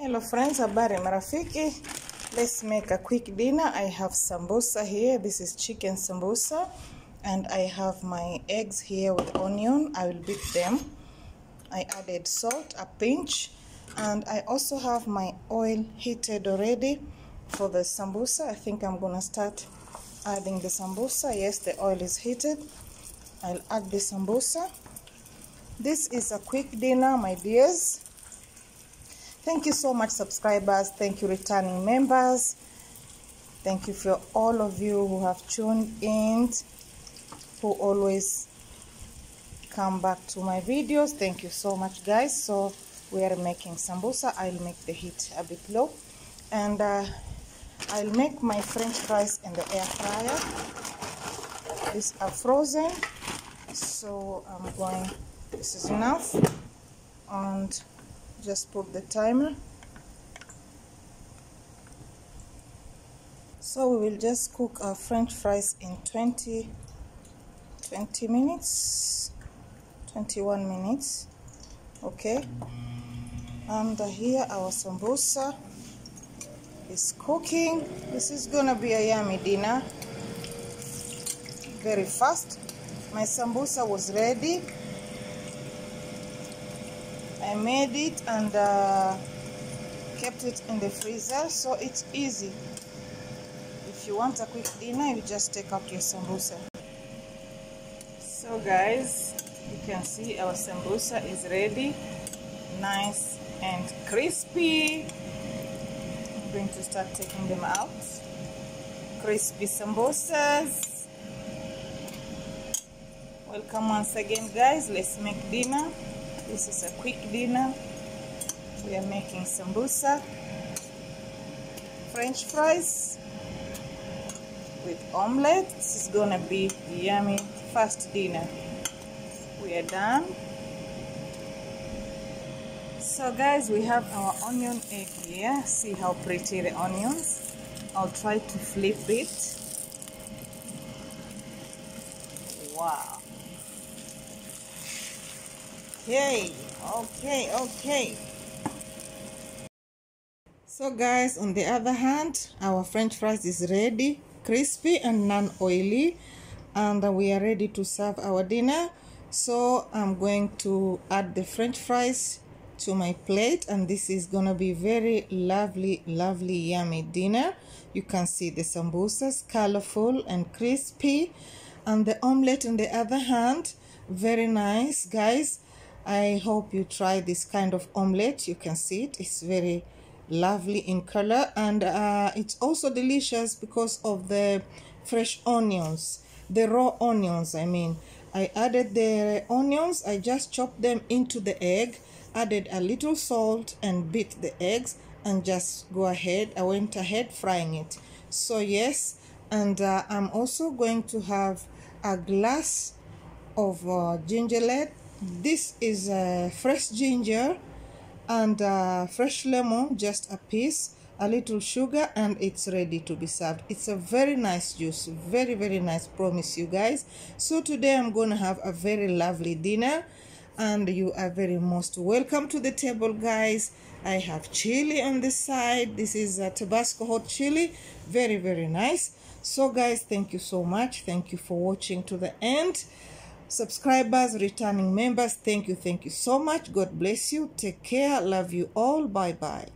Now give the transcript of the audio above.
Hello friends, habari marafiki. Let's make a quick dinner. I have sambusa here. This is chicken sambusa. And I have my eggs here with onion. I will beat them. I added salt, a pinch. And I also have my oil heated already for the sambusa. I think I'm gonna start adding the sambusa. Yes, the oil is heated. I'll add the sambusa. This is a quick dinner, my dears. Thank you so much, subscribers. Thank you, returning members. Thank you for all of you who have tuned in, who always come back to my videos. Thank you so much, guys. So we are making sambusa. I'll make the heat a bit low, and uh, I'll make my French fries in the air fryer. These are frozen, so I'm going. This is enough, and just put the timer. So we will just cook our french fries in 20 20 minutes 21 minutes okay? And here our sambusa is cooking. This is gonna be a yummy dinner. Very fast. My sambusa was ready I made it and uh, kept it in the freezer so it's easy. If you want a quick dinner you just take out your sambusa. So guys you can see our sambusa is ready nice and crispy. I'm going to start taking them out. Crispy sambusas welcome once again guys. Let's make dinner this is a quick dinner. We are making sambusa, french fries with omelette. This is gonna be yummy fast dinner. We are done. So guys, we have our onion egg here. See how pretty the onions. I'll try to flip it. Wow. Okay, okay, okay. So guys, on the other hand, our french fries is ready, crispy and non-oily. And we are ready to serve our dinner. So I'm going to add the french fries to my plate and this is gonna be very lovely lovely yummy dinner you can see the sambusas colorful and crispy and the omelette on the other hand very nice guys I hope you try this kind of omelette. You can see it. It's very lovely in color and uh, it's also delicious because of the fresh onions, the raw onions, I mean. I added the onions. I just chopped them into the egg, added a little salt and beat the eggs and just go ahead. I went ahead frying it. So yes, and uh, I'm also going to have a glass of uh, gingerlet this is uh, fresh ginger and uh, fresh lemon just a piece a little sugar and it's ready to be served. It's a very nice juice. Very very nice promise you guys. So today i'm gonna have a very lovely dinner and you are very most welcome to the table guys. I have chili on the side. This is a tabasco hot chili. Very very nice. So guys thank you so much. Thank you for watching to the end subscribers returning members thank you thank you so much. God bless you. Take care. Love you all. Bye bye